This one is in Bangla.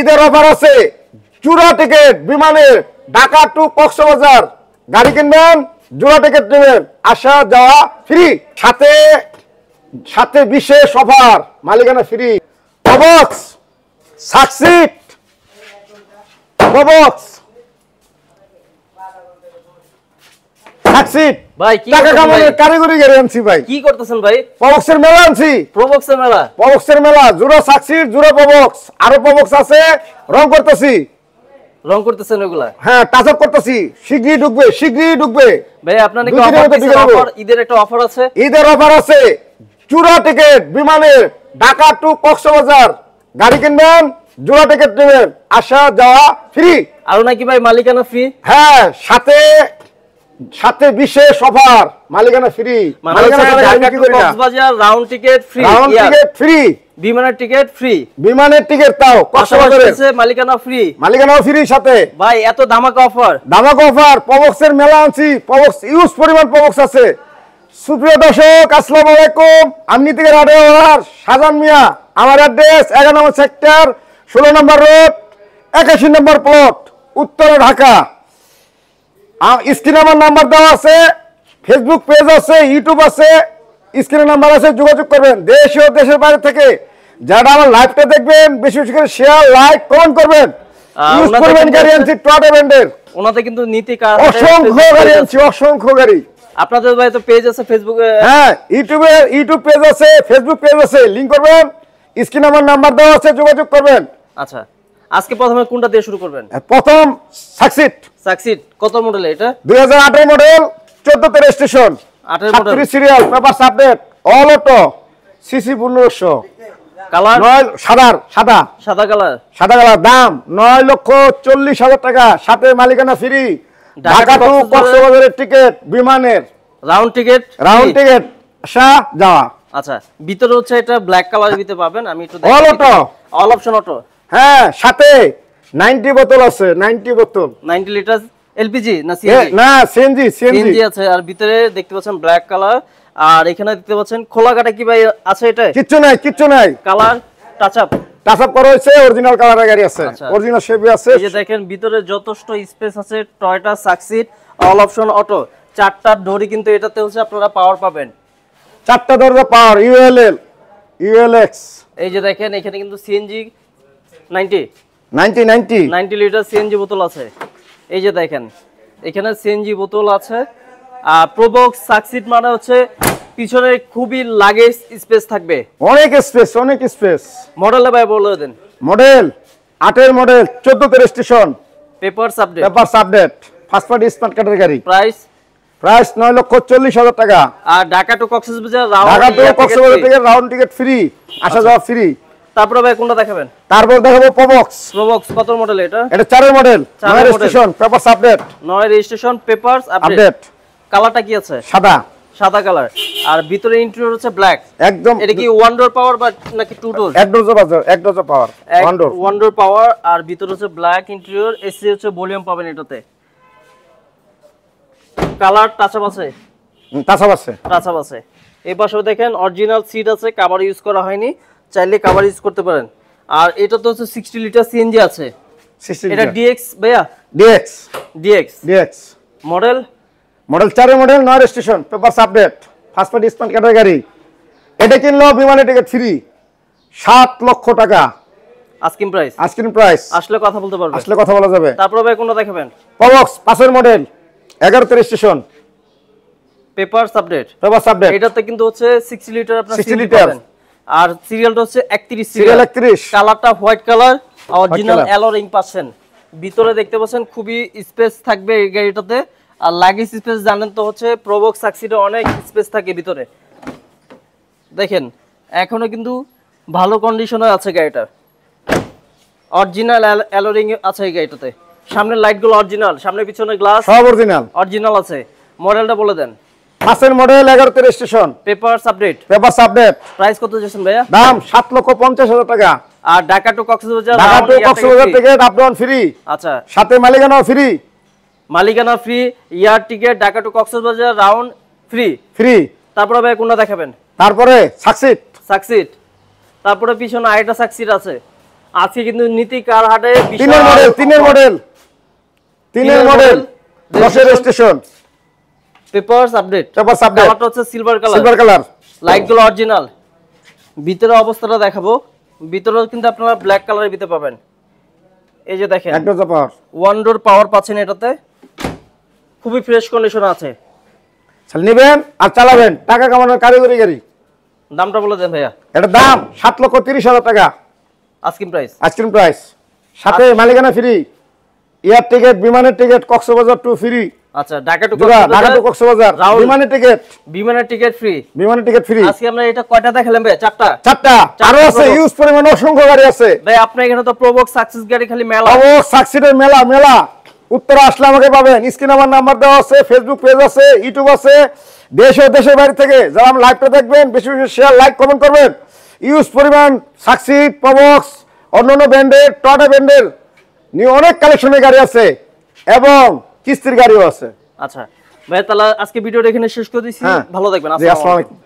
ঈদের অফার আছে। চূড়া টিকিট বিমানে ঢাকা টু কক্সবাজার। গাড়ি কিনবেন জুড়া টিকিট নেবেন। আসা যাওয়া ফ্রি সাথে সাথে বিশেষ অফার। মালিকানা ফ্রি সাকসিট সাকসিট ভাই কি টাকা কামানোর কারিগরি গাড়ি আনছি ভাই। কি করতেছেন ভাই? প্রবক্সের মেলা আনছি। প্রবক্সের মেলা? প্রবক্সের মেলা জুড়ো সাকসিট জুড়ো প্রবক্স আরও প্রবক্স আছে রং করতেছি। রং করতেছেন ওগুলা? হ্যাঁ টাচ আপ করতেছি। শীঘ্রই ঢুকবে শীঘ্রই ঢুকবে। ভাই আপনার নাকি অফার মধ্যে দিচ্ছেন, ঢুকে দেবো। অফার ঈদের একটা অফার আছে? ঈদের অফার আছে। চূড়া টিকিট বিমানে ঢাকা টু কক্সবাজার। গাড়ি কিনবেন জোড়া টিকিট নেবেন। আসা যাওয়া ফ্রি আরও নাকি ভাই মালিকানা ফ্রি হ্যাঁ সাথে সাথে বিশেষ অফার মালিকানা ফ্রি মালিকানা round ticket free round ticket free বিমানের টিকেট ফ্রি বিমানের টিকিট তাও মালিকানা ফ্রি মালিকানাও ফ্রি সাথে। ভাই এত ধামাকা অফার দামাক অফার পবক্সের মেলা আনছি। পবক্স ইউজ পরিমাণ পবক্স আছে। সুপ্রিয় দর্শক আসসালামু আলাইকুম। আমি থেকে রাডে ওয়ার সাজান মিয়া। আমার অ্যাড্রেস এগারো নম্বর সেক্টর ষোলো নম্বর রোড একাশি নম্বর প্লট উত্তরে ঢাকা। স্ক্রিনে আমার নাম্বার দেওয়া আছে ফেসবুক পেজ আছে ইউটিউব আছে স্ক্রিনে নাম্বার আছে যোগাযোগ করবেন। দেশ ও দেশের বাইরে থেকে যারা আমার লাইভটা দেখবেন বেশি বেশি করে শেয়ার লাইক কমেন্ট করবেন। ইউজ করবেন গাড়ি আনছি ট্রাটা ব্যান্ডের ওনাতে কিন্তু নীতি কার অসংখ্য গাড়ি আনছি অসংখ্য গাড়ি। আপনাদের ভাই তো পেজ আছে ফেসবুকে হ্যাঁ ইউটিউবে ইউটিউব পেজ আছে ফেসবুক পেজ আছে লিংক করবেন। স্ক্রিন আমার নাম্বার দেওয়া আছে যোগাযোগ করবেন। আচ্ছা। আজকে প্রথমে কোনটা দিয়ে শুরু করবেন? প্রথম সাকসিট। সাকসিড কত মডেল এটা? দুই হাজার আঠারো মডেল চোদ্দতে রেজিস্ট্রেশন 18 model। সাতত্রিশ serial paper update all auto CC পনেরোশো। কালার নয় সাদা সাদা। সাদা কালার সাদা কালার দাম নয় লক্ষ চল্লিশ হাজার টাকা। সাথে মালিকানা ফ্রি ঢাকা টু কক্সবাজার- কক্সবাজারের টিকিট বিমানের। রাউন্ড টিকিট রাউন্ড টিকিট আসা যাওয়া আচ্ছা ভিতরে হচ্ছে এটা ব্ল্যাক কালার ভিতরে পাবেন আমি একটু All auto? All option auto হ্যাঁ সাথে নাইনটি বোতল আছে নাইনটি বোতল। 90 লিটার এলপিজি না সিএনজি? না সিএনজি সিএনজি। সিএনজি আছে আর ভিতরে দেখতে পাচ্ছেন ব্ল্যাক কালার আর এখানে দেখতে পাচ্ছেন খোলা কাটা কি ভাই আছে এটা কিচ্ছু নাই কিচ্ছু নাই। Colour touch up touch up করা হয়েছে অরিজিনাল কালারের গাড়ি আছে। আচ্ছা। অরিজিনাল শেপি আছে। এই যে দেখেন ভিতরে যথেষ্ট স্পেস আছে Toyota Succeed all option auto চারটা ডোরি কিন্তু এটাতে হচ্ছে আপনারা পাওয়ার পাবেন। চারটা দরজা পাওয়ার ইউএলএল ইউএলএক্স এই যে দেখেন এখানে কিন্তু CNG 90 ninety ninety. 90 litre CNG বোতল আছে। এই যে দেখেন এখানে সিএনজি বোতল আছে। আর প্রোবক্স সাকসিড মানে হচ্ছে পিছনে খুবই লাগেজ স্পেস থাকবে। অনেক স্পেস অনেক স্পেস। মডেলে ভাই বলে দেন। মডেল আটের model চোদ্দতে registration. Papers update papers update first party smart কার্ডের গাড়ি প্রাইস প্রাইস নয় লক্ষ চল্লিশ হাজার টাকা। আর ঢাকা টু কক্সবাজার ঢাকা টু কক্সবাজার থেকে রাউন্ড টিকিট ফ্রি আসা যাওয়া ফ্রি তারপরে ভাই কোনটা দেখাবেন? তারপর দেখাবো পবক্স প্রোবক্স কত মডেল এটা? এটা চারের মডেল নয় রেজিস্ট্রেশন পেপারস আপডেট নয় রেজিস্ট্রেশন পেপারস আপডেট কালারটা কি আছে? সাদা। সাদা কালার আর ভিতরে ইন্টেরিয়র হচ্ছে ব্ল্যাক একদম এটা কি ওয়ান ডোর পাওয়ার বা নাকি টু ডোর এক ডোজ বাজার এক dose power one door one door power আর ভিতরে হচ্ছে ব্ল্যাক ইন্টেরিয়র এসি হচ্ছে ভলিউম পাবেন এটাতে। কালার টাচআপ আছে? তাছাব আছে। টাচআপ আছে। এই পাশেও দেখেন অরিজিনাল সিট আছে কাভার ইউজ করা হয়নি। চাইলে কাভার ইউজ করতে পারেন। আর এটা তো হচ্ছে সিক্সটি লিটার সিএনজি আছে। এটা ডিএক্স ভাইয়া? DX DX DX model model চারের মডেল নয় registration paper update first party smart কার্ডের গাড়ি এটা কিনলো বিমানের টিকিট ফ্রি সাত লক্ষ টাকা। আস্কিং প্রাইস আজকের প্রাইস আসলে কথা বলতে পারবেন আসলে কথা বলা যাবে। তারপরে ভাই কোনটা দেখাবেন? পবক্স পাঁচের মডেল এগারোতে registration paper update paper update এটাতে কিন্তু হচ্ছে 60 লিটার আপনার 60 সিএনজি লিটার। আর সিরিয়ালটা হচ্ছে 31 সিরিয়াল সিরিয়াল একত্রিশ। কালারটা white colour original. Alloy ring পাচ্ছেন। ভিতরে দেখতে পাচ্ছেন খুবই স্পেস থাকবে এই গাড়িটাতে। আর লাগেজ স্পেস জানেন তো হচ্ছে প্রোবক্স সাকসিডে অনেক স্পেস থাকে ভিতরে। দেখেন এখনও কিন্তু ভালো কন্ডিশনে আছে গাড়িটা। অরিজিনাল অ্যালো রিং আছে এই গাড়িটাতে। সামনের লাইটগুলো অরিজিনাল সামনে পিছনে গ্লাস সব অরিজিনাল অরিজিনাল আছে। মডেলটা বলে দেন। পাঁচের মডেল এগারোতে registration papers update papers update price কত যাচ্ছেন ভাইয়া? দাম সাত লক্ষ পঞ্চাশ হাজার টাকা। আর Dhaka to Cox's Bazar Dhaka to Cox's Bazar ticket free। Ticket up down free আচ্ছা। সাথে মালিকানাও ফ্রি মালিকানা free air ticket Dhaka to Cox's Bazar round free free তারপরে ভাই কোনটা দেখাবেন? তারপরে সাকসিট সাকসিড তারপরে পিছনে আইটা সাকসিড আছে। আজকে কিন্তু নীতি কার হাটে? তিনের মডেল তিনের মডেল তিনের মডেল দশের station papers update paper subject কালারটা হচ্ছে সিলভার কালার সিলভার কালার লাইটগুলো অরিজিনাল ভিতরে অবস্থাটা দেখাবো। ভিতরেও কিন্তু আপনারা ব্ল্যাক কালারের ভিতরে পাবেন। এই যে দেখেন। একদম পাওয়ার ওয়ান ডোর পাওয়ার পাচ্ছেন এটাতে। খুবই ফ্রেশ কন্ডিশন আছে। নেবেন আর চালাবেন। টাকা কামানোর কারিগরি গাড়ি। দামটা বলে দেন ভাইয়া। এটা দাম সাত লক্ষ তিরিশ হাজার টাকা। আস্কিং প্রাইস আইসক্রিম প্রাইস সাথে মালিকানা ফ্রি এয়ার টিকেট বিমানের টিকিট কক্সবাজার টু ফ্রি আচ্ছা ঢাকা টু ঢাকা টু কক্সবাজার রাহুল। বিমানের টিকিট। বিমানের টিকিট ফ্রি বিমানের টিকিট ফ্রি আজকে আমরা এটা কয়টা দেখালাম ভাই চারটা। চারটা। আরও আছে ইউজ পরিমাণ অসংখ্য গাড়ি আছে। ভাই আপনার এখানে তো প্রবক সাকসেস গাড়ি খালি মেলা। মেলা মেলা। উত্তরা আসলে আমাকে পাবেন। স্ক্রিন আমার নাম্বার দেওয়া আছে ফেসবুক পেজ আছে ইউটিউব আছে। দেশ ও দেশের বাইরে থেকে যারা আমার লাইভটা দেখবেন বেশি বেশি শেয়ার লাইক কমেন্ট করবেন। ইউজ পরিমাণ সাকসিড প্রবক্স অন্যান্য ব্র্যান্ডের টটা ব্র্যান্ডের নিয়ে অনেক কালেকশনের গাড়ি আছে। এবং কিস্তির গাড়িও আছে। আচ্ছা। ভাই তাহলে আজকে ভিডিওটা এখানে শেষ করে দিচ্ছি হ্যাঁ। ভালো থাকবেন। আসসালামু আলাইকুম।